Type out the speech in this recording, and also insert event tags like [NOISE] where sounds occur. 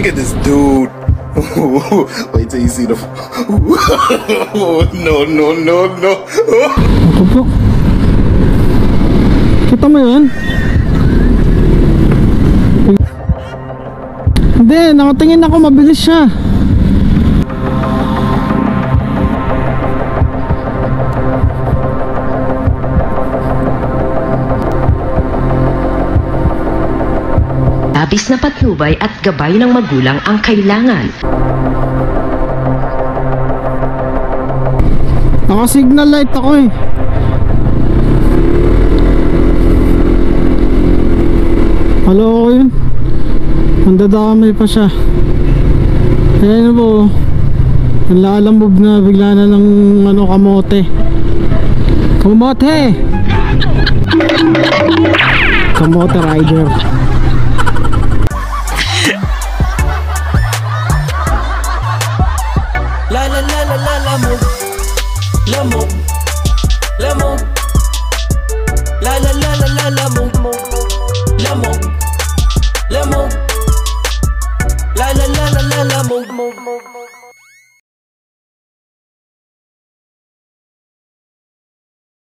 Look at this dude. [LAUGHS] Wait till you see the. [LAUGHS] no, no, no, no. Pupok. Kita mo yun? Hindi, nakatingin ako, mabilis siya. Labis na patnubay at gabay ng magulang ang kailangan. Naka-signal light ako eh. Halo ko yun. Mandadamay pa siya. Ayan po. Nalalamove na bigla na ng ano kamote. Kamote! Kamote rider. la la la la l'amour, l'amour, l'amour, la la la la la l'amour, l'amour, l'amour, la la la la la l'amour.